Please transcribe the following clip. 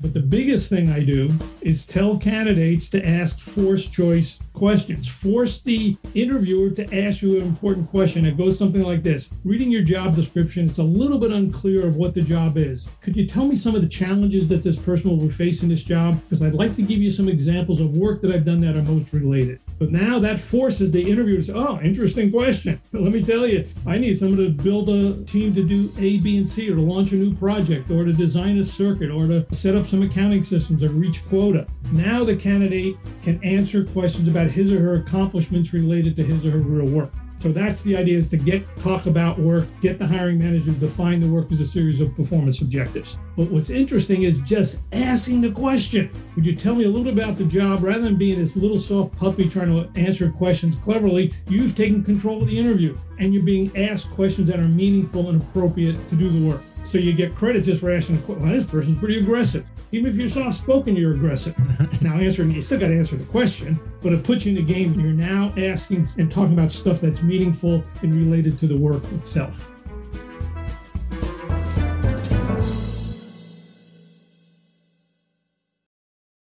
But the biggest thing I do is tell candidates to ask force choice questions. Force the interviewer to ask you an important question. It goes something like this Reading your job description, it's a little bit unclear of what the job is. Could you tell me some of the challenges that this person will be facing this job? Because I'd like to give you some examples of work that I've done that are most related. But now that forces the interviewer to say, oh, interesting question. Let me tell you, I need someone to build a team to do A, B, and C, or to launch a new project, or to design a circuit, or to set up some accounting systems or reach quota. Now the candidate can answer questions about his or her accomplishments related to his or her real work. So that's the idea is to get talk about work, get the hiring manager to define the work as a series of performance objectives. But what's interesting is just asking the question. Would you tell me a little about the job rather than being this little soft puppy trying to answer questions cleverly? You've taken control of the interview and you're being asked questions that are meaningful and appropriate to do the work. So you get credit just for asking, well, this person's pretty aggressive. Even if you're soft spoken, you're aggressive. now answering, you still got to answer the question, but it puts you in the game. You're now asking and talking about stuff that's meaningful and related to the work itself.